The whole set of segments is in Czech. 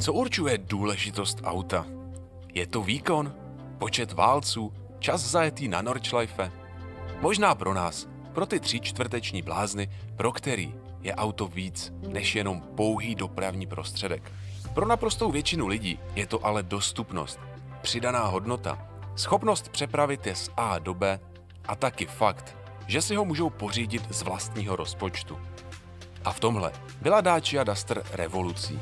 Co určuje důležitost auta? Je to výkon? Počet válců? Čas zajetý na Nordschleife? Možná pro nás, pro ty tři čtvrteční blázny, pro který je auto víc než jenom pouhý dopravní prostředek. Pro naprostou většinu lidí je to ale dostupnost, přidaná hodnota, schopnost přepravit je z A do B a taky fakt, že si ho můžou pořídit z vlastního rozpočtu. A v tomhle byla Dacia Duster revolucí.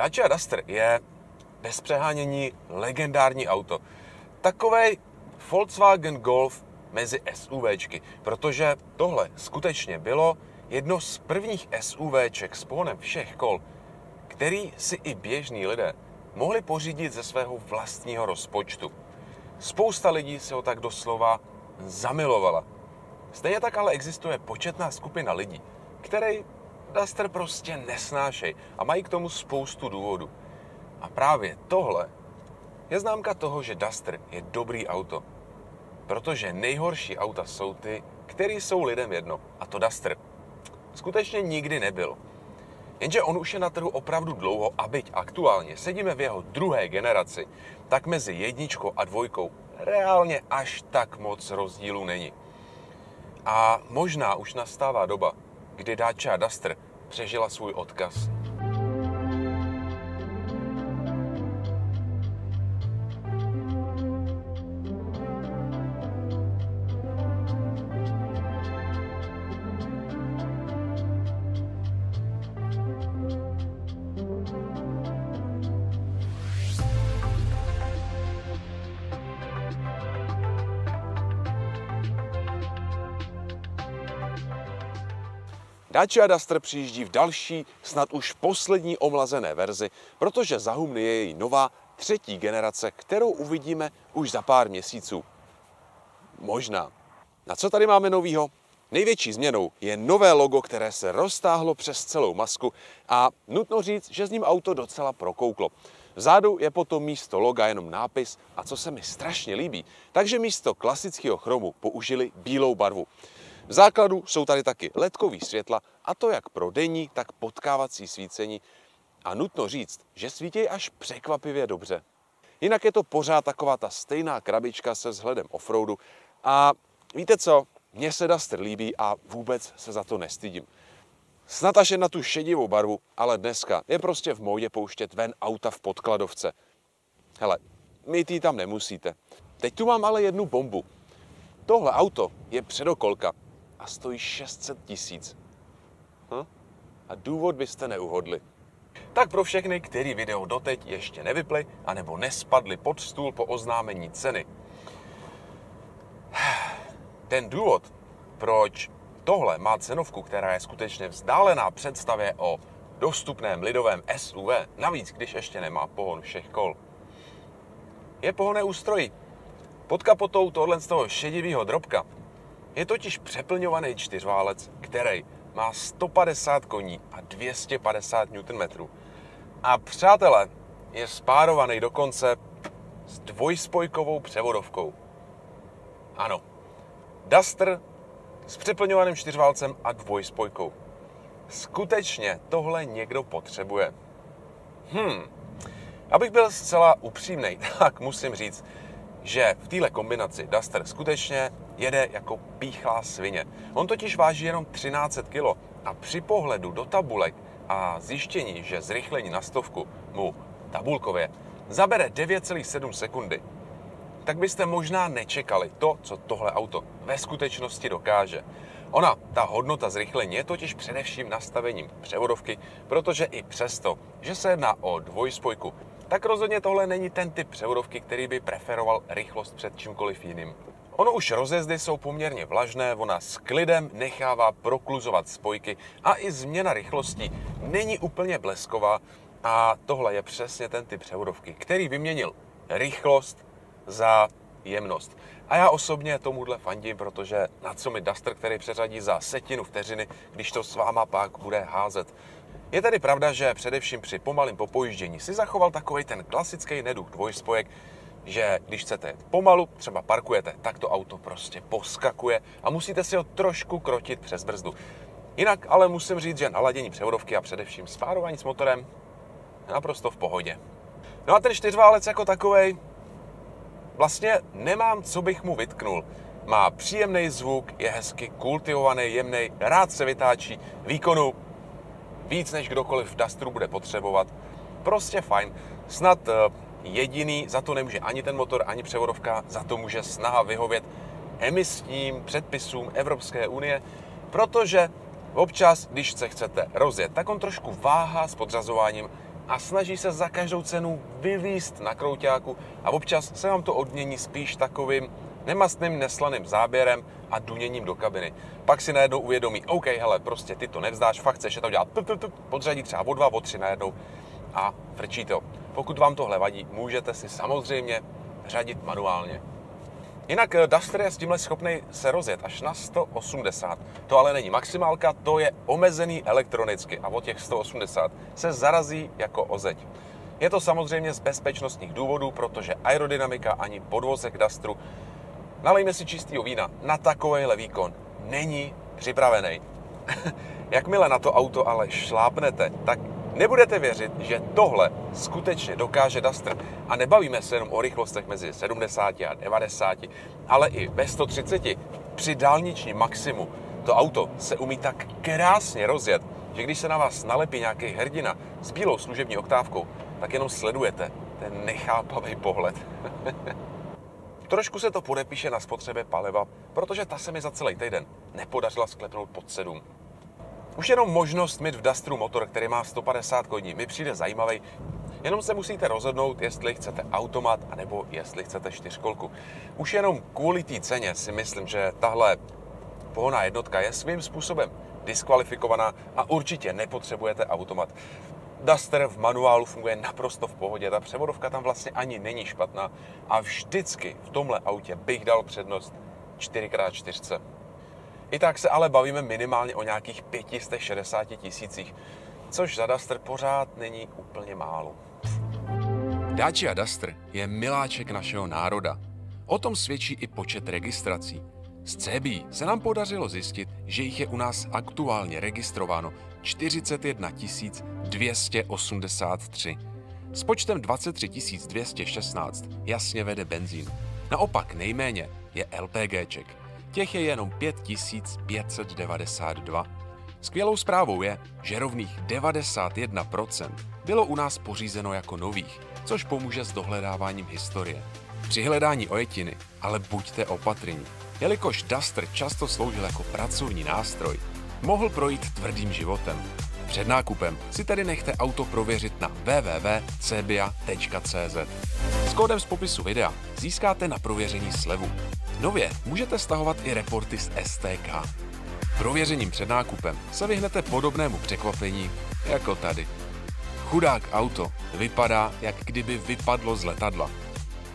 Dacia Duster je bez přehánění legendární auto. Takovej Volkswagen Golf mezi SUVčky, protože tohle skutečně bylo jedno z prvních SUVček s pohonem všech kol, který si i běžní lidé mohli pořídit ze svého vlastního rozpočtu. Spousta lidí se ho tak doslova zamilovala. Stejně tak ale existuje početná skupina lidí, který Duster prostě nesnášej a mají k tomu spoustu důvodů. A právě tohle je známka toho, že Duster je dobrý auto. Protože nejhorší auta jsou ty, které jsou lidem jedno. A to Duster skutečně nikdy nebyl. Jenže on už je na trhu opravdu dlouho a byť aktuálně sedíme v jeho druhé generaci, tak mezi jedničkou a dvojkou reálně až tak moc rozdílu není. A možná už nastává doba, kdy Dacia Duster přežila svůj odkaz. Dacia Duster přijíždí v další, snad už poslední omlazené verzi, protože za humny je její nová třetí generace, kterou uvidíme už za pár měsíců. Možná. Na co tady máme novýho? Největší změnou je nové logo, které se roztáhlo přes celou masku a nutno říct, že s ním auto docela prokouklo. Vzadu je potom místo loga jenom nápis a co se mi strašně líbí, takže místo klasického chromu použili bílou barvu. V základu jsou tady taky ledkový světla, a to jak pro denní, tak potkávací svícení. A nutno říct, že svítí až překvapivě dobře. Jinak je to pořád taková ta stejná krabička se vzhledem offroadu. A víte co? Mně se Duster líbí a vůbec se za to nestydím. Snad až na tu šedivou barvu, ale dneska je prostě v módě pouštět ven auta v podkladovce. Hele, mít ji tam nemusíte. Teď tu mám ale jednu bombu. Tohle auto je předokolka a stojí 600 tisíc. Hm? A důvod byste neuhodli. Tak pro všechny, který video doteď ještě nevypli, anebo nespadli pod stůl po oznámení ceny. Ten důvod, proč tohle má cenovku, která je skutečně vzdálená představě o dostupném lidovém SUV, navíc když ještě nemá pohon všech kol, je pohonné ústrojí. Pod kapotou tohle z toho šedivého drobka je totiž přeplňovaný čtyřválec, který má 150 koní a 250 Nm. A přátelé, je spárovaný dokonce s dvojspojkovou převodovkou. Ano, Duster s přeplňovaným čtyřválcem a dvojspojkou. Skutečně tohle někdo potřebuje. Hmm, abych byl zcela upřímný, tak musím říct, že v téhle kombinaci Duster skutečně jede jako píchlá svině. On totiž váží jenom 13 kg a při pohledu do tabulek a zjištění, že zrychlení na stovku mu tabulkově zabere 9,7 sekundy, tak byste možná nečekali to, co tohle auto ve skutečnosti dokáže. Ona, ta hodnota zrychlení je totiž především nastavením převodovky, protože i přesto, že se jedná o dvojspojku, tak rozhodně tohle není ten typ převodovky, který by preferoval rychlost před čímkoliv jiným. Ono už rozjezdy jsou poměrně vlažné, ona s klidem nechává prokluzovat spojky a i změna rychlosti není úplně blesková a tohle je přesně ten typ převodovky, který vyměnil rychlost za jemnost. A já osobně tomuhle fandím, protože na co mi Duster, který přeřadí za setinu vteřiny, když to s váma pak bude házet. Je tedy pravda, že především při pomalém popojíždění si zachoval takový ten klasický neduch dvojspojek, že když chcete jet pomalu, třeba parkujete, tak to auto prostě poskakuje a musíte si ho trošku krotit přes brzdu. Jinak ale musím říct, že naladění převodovky a především spárování s motorem naprosto v pohodě. No a ten čtyřválec jako takovej, vlastně nemám, co bych mu vytknul. Má příjemný zvuk, je hezky kultivovaný, jemný, rád se vytáčí, výkonu víc než kdokoliv v Dusteru bude potřebovat. Prostě fajn. Snad eh, jediný, za to nemůže ani ten motor, ani převodovka, za to může snaha vyhovět emisním předpisům Evropské unie, protože občas, když se chcete rozjet, tak on trošku váhá s podřazováním a snaží se za každou cenu vyvíst na krouťáku a občas se vám to odmění spíš takovým nemastným, neslaným záběrem a duněním do kabiny. Pak si najednou uvědomí, OK, hele, prostě ty to nevzdáš, fakt chceš to dělat, podřadí třeba o dva, o tři najednou a frčí to. Pokud vám tohle vadí, můžete si samozřejmě řadit manuálně. Jinak eh, Duster je s tímhle schopný se rozjet až na 180. To ale není maximálka, to je omezený elektronicky a od těch 180 se zarazí jako o zeď. Je to samozřejmě z bezpečnostních důvodů, protože aerodynamika ani podvozek Dusteru, nalejme si čistýho vína, na takovýhle výkon není připravený. Jakmile na to auto ale šlápnete, tak Nebudete věřit, že tohle skutečně dokáže Duster. A nebavíme se jenom o rychlostech mezi 70 a 90, ale i ve 130 při dálničním maximu. To auto se umí tak krásně rozjet, že když se na vás nalepí nějaký hrdina s bílou služební oktávkou, tak jenom sledujete ten nechápavý pohled. Trošku se to podepíše na spotřebě paliva, protože ta se mi za celý týden nepodařila sklepnout pod 7. Už jenom možnost mít v Dusteru motor, který má 150 koní, mi přijde zajímavý. Jenom se musíte rozhodnout, jestli chcete automat, anebo jestli chcete čtyřkolku. Už jenom kvůli té ceně si myslím, že tahle pohonná jednotka je svým způsobem diskvalifikovaná a určitě nepotřebujete automat. Duster v manuálu funguje naprosto v pohodě, ta převodovka tam vlastně ani není špatná a vždycky v tomhle autě bych dal přednost 4x4. I tak se ale bavíme minimálně o nějakých 560 tisících, což za Duster pořád není úplně málo. Dacia Duster je miláček našeho národa. O tom svědčí i počet registrací. Z CBI se nám podařilo zjistit, že jich je u nás aktuálně registrováno 41 283. S počtem 23 216 jasně vede benzín. Naopak nejméně je LPGček. Těch je jenom 5592. Skvělou zprávou je, že rovných 91% bylo u nás pořízeno jako nových, což pomůže s dohledáváním historie. Při hledání ojetiny ale buďte opatrní, jelikož Duster často sloužil jako pracovní nástroj, mohl projít tvrdým životem. Před nákupem si tedy nechte auto prověřit na www.cbia.cz. S kódem z popisu videa získáte na prověření slevu. Nově můžete stahovat i reporty z STK. Prověřením před nákupem se vyhnete podobnému překvapení jako tady. Chudák auto vypadá, jak kdyby vypadlo z letadla.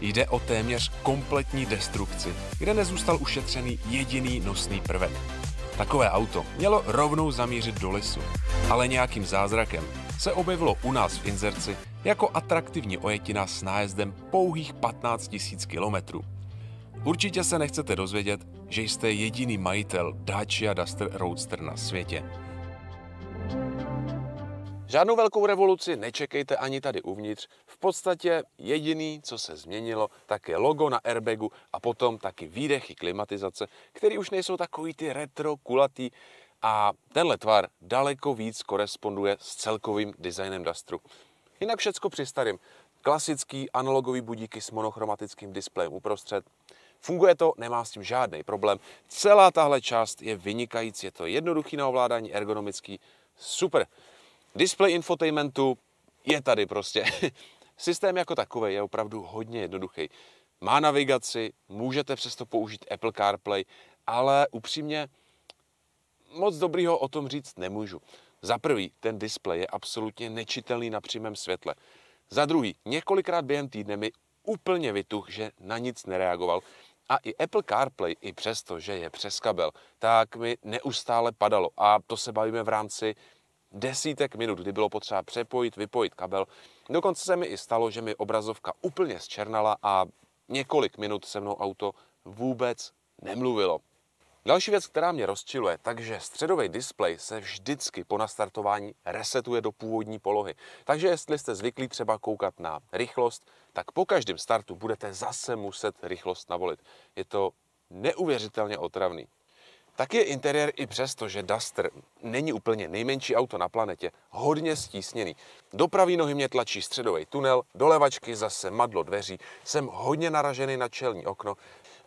Jde o téměř kompletní destrukci, kde nezůstal ušetřený jediný nosný prvek. Takové auto mělo rovnou zamířit do lesu, ale nějakým zázrakem se objevilo u nás v Inzerci jako atraktivní ojetina s nájezdem pouhých 15 000 kilometrů. Určitě se nechcete dozvědět, že jste jediný majitel Dacia Duster Roadster na světě. Žádnou velkou revoluci nečekejte ani tady uvnitř. V podstatě jediný, co se změnilo, tak je logo na airbagu a potom taky výdechy klimatizace, které už nejsou takový ty retro, kulatý a tenhle tvar daleko víc koresponduje s celkovým designem Dustru. Jinak všecko při starým. Klasický analogový budíky s monochromatickým displejem uprostřed, Funguje to, nemá s tím žádný problém. Celá tahle část je vynikající, je to jednoduchý na ovládání, ergonomický, super. Display infotainmentu je tady prostě. Systém jako takový je opravdu hodně jednoduchý. Má navigaci, můžete přesto použít Apple CarPlay, ale upřímně moc dobrýho o tom říct nemůžu. Za prvý, ten displej je absolutně nečitelný na přímém světle. Za druhý, několikrát během týdne mi úplně vytuch, že na nic nereagoval. A i Apple CarPlay, i přesto, že je přes kabel, tak mi neustále padalo. A to se bavíme v rámci desítek minut, kdy bylo potřeba přepojit, vypojit kabel. Dokonce se mi i stalo, že mi obrazovka úplně zčernala a několik minut se mnou auto vůbec nemluvilo. Další věc, která mě rozčiluje, takže středový displej se vždycky po nastartování resetuje do původní polohy. Takže jestli jste zvyklí třeba koukat na rychlost, tak po každém startu budete zase muset rychlost navolit. Je to neuvěřitelně otravný. Tak je interiér i přesto, že Duster není úplně nejmenší auto na planetě, hodně stísněný. Do pravý nohy mě tlačí středový tunel, do levačky zase madlo dveří, jsem hodně naražený na čelní okno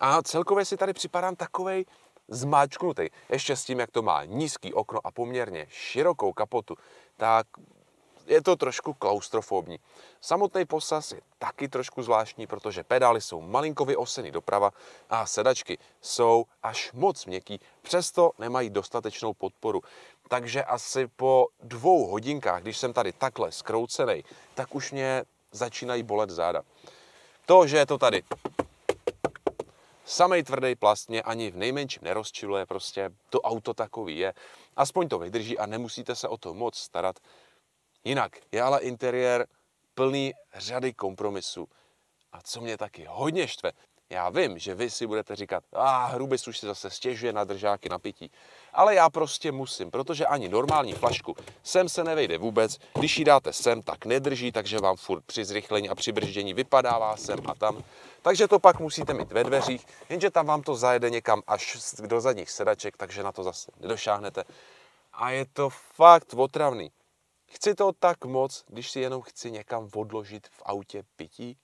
a celkově si tady připadám takovej zmáčknutý. Ještě s tím, jak to má nízký okno a poměrně širokou kapotu, tak je to trošku klaustrofobní. Samotný posaz je taky trošku zvláštní, protože pedály jsou malinko vyoseny doprava a sedačky jsou až moc měkký, přesto nemají dostatečnou podporu. Takže asi po dvou hodinkách, když jsem tady takhle skroucený, tak už mě začínají bolet záda. To, že je to tady Samej tvrdý plast mě ani v nejmenším nerozčiluje, prostě to auto takový je. Aspoň to vydrží a nemusíte se o to moc starat. Jinak je ale interiér plný řady kompromisů. A co mě taky hodně štve, já vím, že vy si budete říkat, a ah, Hrubis už si zase stěžuje na držáky na pití. Ale já prostě musím, protože ani normální flašku sem se nevejde vůbec. Když ji dáte sem, tak nedrží, takže vám furt při zrychlení a při brždění vypadává sem a tam. Takže to pak musíte mít ve dveřích, jenže tam vám to zajede někam až do zadních sedaček, takže na to zase nedošáhnete. A je to fakt otravný. Chci to tak moc, když si jenom chci někam odložit v autě pití.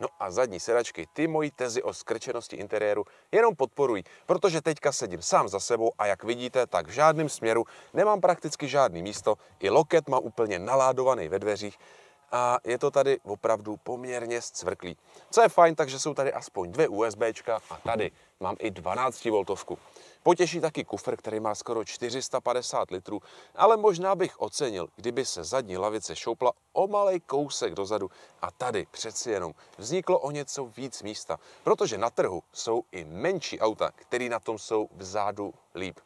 No a zadní sedačky, ty moji tezi o skrčenosti interiéru jenom podporují, protože teďka sedím sám za sebou a jak vidíte, tak v žádném směru nemám prakticky žádný místo, i loket mám úplně naládovaný ve dveřích, a je to tady opravdu poměrně zcvrklý. Co je fajn, takže jsou tady aspoň dvě USBčka a tady mám i 12 voltovku. Potěší taky kufr, který má skoro 450 litrů, ale možná bych ocenil, kdyby se zadní lavice šoupla o malý kousek dozadu a tady přeci jenom vzniklo o něco víc místa, protože na trhu jsou i menší auta, které na tom jsou vzadu líp.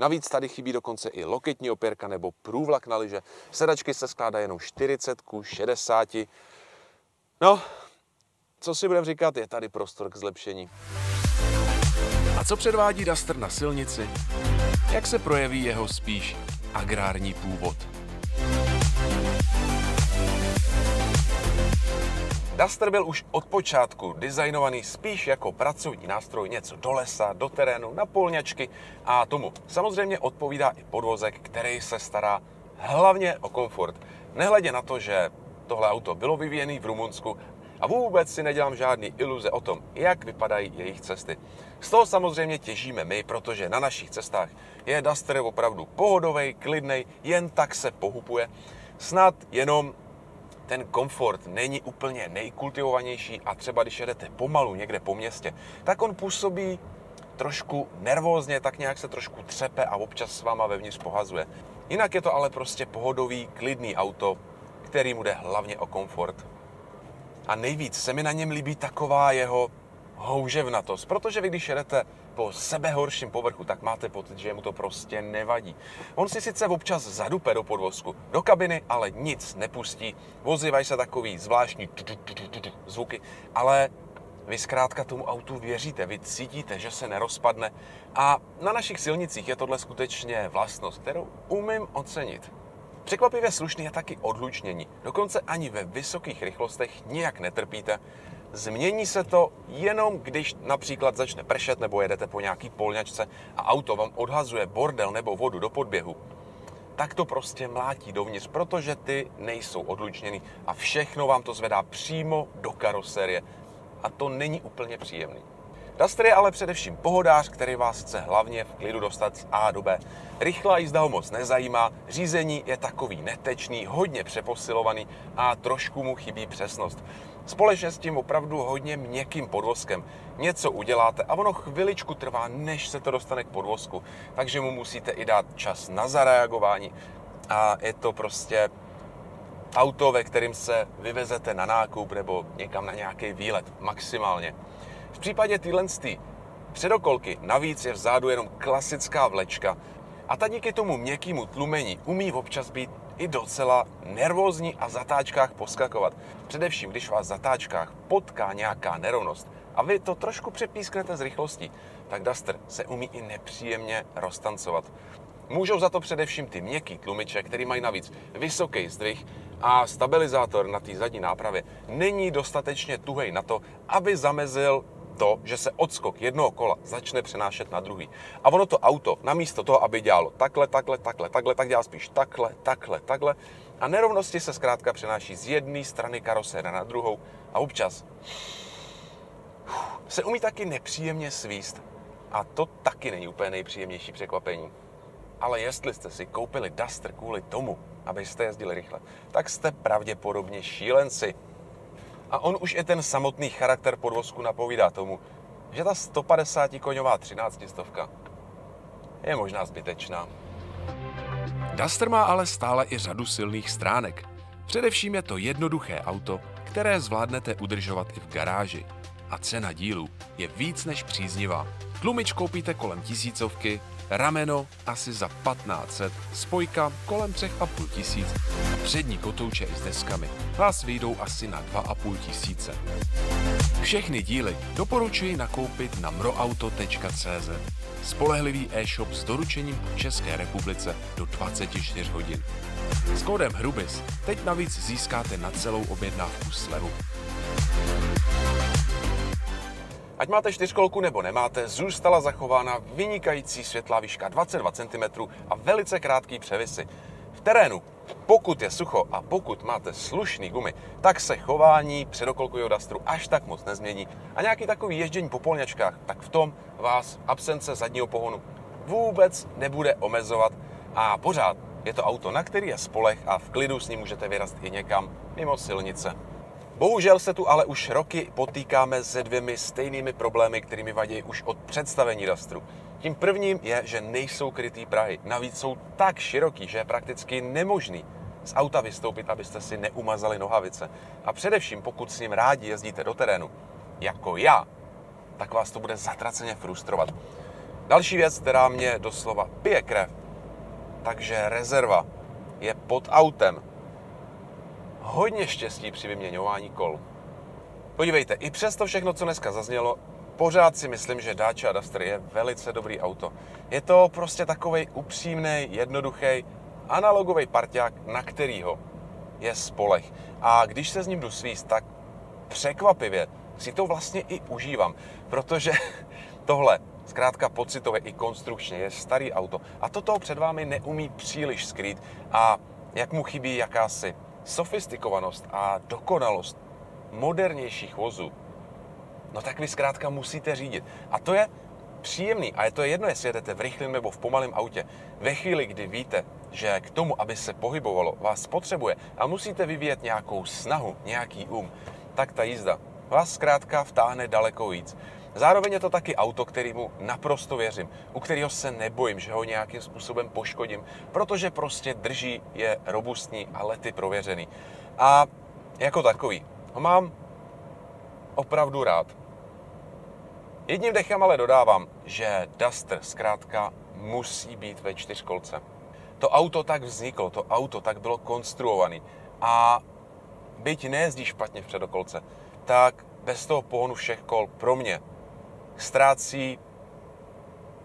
Navíc tady chybí dokonce i loketní opěrka nebo průvlak na lyže. Sedačky se skládá jenom 40 ku 60. No, co si budeme říkat, je tady prostor k zlepšení. Co předvádí Duster na silnici? Jak se projeví jeho spíš agrární původ? Duster byl už od počátku designovaný spíš jako pracovní nástroj něco do lesa, do terénu, na polňačky a tomu samozřejmě odpovídá i podvozek, který se stará hlavně o komfort. Nehledě na to, že tohle auto bylo vyvíjené v Rumunsku a vůbec si nedělám žádný iluze o tom, jak vypadají jejich cesty. Z toho samozřejmě těžíme my, protože na našich cestách je Duster opravdu pohodový, klidný, jen tak se pohupuje. Snad jenom ten komfort není úplně nejkultivovanější a třeba když jedete pomalu někde po městě, tak on působí trošku nervózně, tak nějak se trošku třepe a občas s váma vevnitř pohazuje. Jinak je to ale prostě pohodový, klidný auto, který mu jde hlavně o komfort. A nejvíc se mi na něm líbí taková jeho houževnatost, protože vy když jedete po sebehorším povrchu, tak máte pocit, že mu to prostě nevadí. On si sice občas zadupe do podvozku, do kabiny, ale nic nepustí. Vozívají se takový zvláštní zvuky, ale vy zkrátka tomu autu věříte, vy cítíte, že se nerozpadne a na našich silnicích je tohle skutečně vlastnost, kterou umím ocenit. Překvapivě slušný je taky odlučnění. Dokonce ani ve vysokých rychlostech nijak netrpíte. Změní se to jenom, když například začne pršet nebo jedete po nějaký polňačce a auto vám odhazuje bordel nebo vodu do podběhu. Tak to prostě mlátí dovnitř, protože ty nejsou odlučněny a všechno vám to zvedá přímo do karoserie. A to není úplně příjemný. Duster je ale především pohodář, který vás chce hlavně v klidu dostat z A do B. Rychlá jízda ho moc nezajímá, řízení je takový netečný, hodně přeposilovaný a trošku mu chybí přesnost. Společně s tím opravdu hodně měkkým podvozkem. Něco uděláte a ono chviličku trvá, než se to dostane k podvozku, takže mu musíte i dát čas na zareagování a je to prostě auto, ve kterým se vyvezete na nákup nebo někam na nějaký výlet maximálně. V případě téhle předokolky navíc je vzadu jenom klasická vlečka a ta díky tomu měkkému tlumení umí občas být i docela nervózní a v zatáčkách poskakovat. Především, když vás v zatáčkách potká nějaká nerovnost a vy to trošku přepísknete z rychlostí, tak Duster se umí i nepříjemně roztancovat. Můžou za to především ty měkký tlumiče, který mají navíc vysoký zdvih a stabilizátor na té zadní nápravě není dostatečně tuhej na to, aby zamezil to, že se odskok jednoho kola začne přenášet na druhý. A ono to auto, namísto toho, aby dělalo takhle, takhle, takhle, takhle, tak dělá spíš takhle, takhle, takhle. A nerovnosti se zkrátka přenáší z jedné strany karoséra na druhou a občas se umí taky nepříjemně svíst. A to taky není úplně nejpříjemnější překvapení. Ale jestli jste si koupili Duster kvůli tomu, abyste jezdili rychle, tak jste pravděpodobně šílenci. A on už i ten samotný charakter podvozku napovídá tomu, že ta 150 koňová 13 stovka je možná zbytečná. Duster má ale stále i řadu silných stránek. Především je to jednoduché auto, které zvládnete udržovat i v garáži. A cena dílu je víc než příznivá. Tlumič koupíte kolem tisícovky, rameno asi za 1500, spojka kolem 3,5 tisíc a přední kotouče i s deskami vás vyjdou asi na 2,5 tisíce. Všechny díly doporučuji nakoupit na mroauto.cz. Spolehlivý e-shop s doručením po České republice do 24 hodin. S kódem HRUBIS teď navíc získáte na celou objednávku slevu. Ať máte čtyřkolku nebo nemáte, zůstala zachována vynikající světlá výška 22 cm a velice krátký převisy. V terénu, pokud je sucho a pokud máte slušný gumy, tak se chování předokolkového Dastru až tak moc nezmění. A nějaký takový ježdění po polňačkách, tak v tom vás absence zadního pohonu vůbec nebude omezovat a pořád je to auto, na který je spolech a v klidu s ním můžete vyrazit i někam mimo silnice. Bohužel se tu ale už roky potýkáme se dvěmi stejnými problémy, kterými vadí už od představení Dastru. Tím prvním je, že nejsou krytý Prahy. Navíc jsou tak široký, že je prakticky nemožný z auta vystoupit, abyste si neumazali nohavice. A především, pokud s ním rádi jezdíte do terénu, jako já, tak vás to bude zatraceně frustrovat. Další věc, která mě doslova pije krev, takže rezerva je pod autem hodně štěstí při vyměňování kol. Podívejte, i přes to všechno, co dneska zaznělo, pořád si myslím, že Dacia Duster je velice dobrý auto. Je to prostě takový upřímný, jednoduchý, analogový parťák, na kterýho je spolech. A když se s ním jdu svíst, tak překvapivě si to vlastně i užívám, protože tohle zkrátka pocitově i konstrukčně je starý auto a toto před vámi neumí příliš skrýt a jak mu chybí jakási sofistikovanost a dokonalost modernějších vozů, no tak vy zkrátka musíte řídit. A to je příjemný a je to jedno, jestli jedete v rychlém nebo v pomalém autě. Ve chvíli, kdy víte, že k tomu, aby se pohybovalo, vás potřebuje a musíte vyvíjet nějakou snahu, nějaký um, tak ta jízda vás zkrátka vtáhne daleko víc. Zároveň je to taky auto, kterýmu naprosto věřím, u kterého se nebojím, že ho nějakým způsobem poškodím, protože prostě drží, je robustní a lety prověřený. A jako takový ho mám opravdu rád. Jedním dechem ale dodávám, že Duster zkrátka musí být ve čtyřkolce. To auto tak vzniklo, to auto tak bylo konstruované a byť nejezdí špatně v předokolce, tak bez toho pohonu všech kol pro mě ztrácí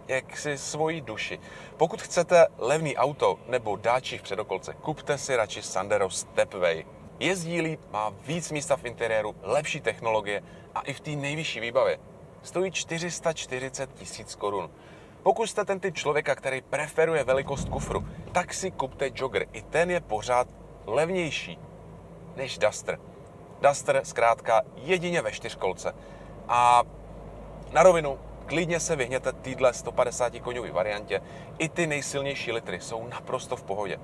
jaksi svoji duši. Pokud chcete levný auto nebo dáči v předokolce, kupte si radši Sandero Stepway. Jezdí líp, má víc místa v interiéru, lepší technologie a i v té nejvyšší výbavě. Stojí 440 tisíc korun. Pokud jste ten typ člověka, který preferuje velikost kufru, tak si kupte Jogger. I ten je pořád levnější než Duster. Duster zkrátka jedině ve čtyřkolce. A na rovinu, klidně se vyhněte týdle 150 koňové variantě. I ty nejsilnější litry jsou naprosto v pohodě.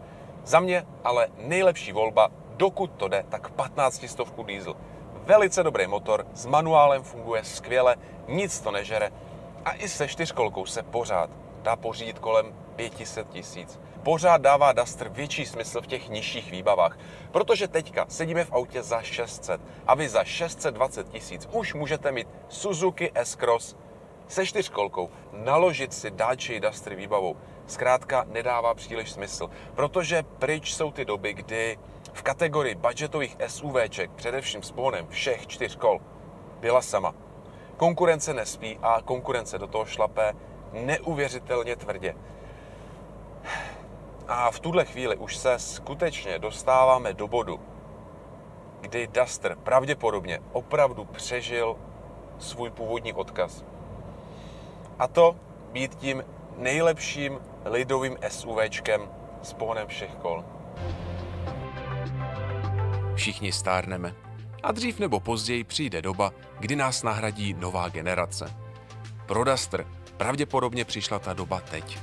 Za mě ale nejlepší volba, dokud to jde, tak 15 stovku diesel. Velice dobrý motor, s manuálem funguje skvěle, nic to nežere a i se čtyřkolkou se pořád dá pořídit kolem 500 tisíc. pořád dává Duster větší smysl v těch nižších výbavách. Protože teďka sedíme v autě za 600 a vy za 620 tisíc už můžete mít Suzuki S-Cross se čtyřkolkou, naložit si Dacia Duster výbavou. Zkrátka nedává příliš smysl, protože pryč jsou ty doby, kdy v kategorii budgetových SUVček, především s pohonem všech čtyř kol, byla sama. Konkurence nespí a konkurence do toho šlape neuvěřitelně tvrdě. A v tuhle chvíli už se skutečně dostáváme do bodu, kdy Duster pravděpodobně opravdu přežil svůj původní odkaz. A to být tím nejlepším lidovým SUVčkem s pohonem všech kol. Všichni stárneme. A dřív nebo později přijde doba, kdy nás nahradí nová generace. Pro Duster pravděpodobně přišla ta doba teď.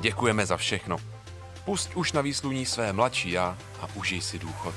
Děkujeme za všechno. Pust už na výsluní své mladší já a užij si důchod.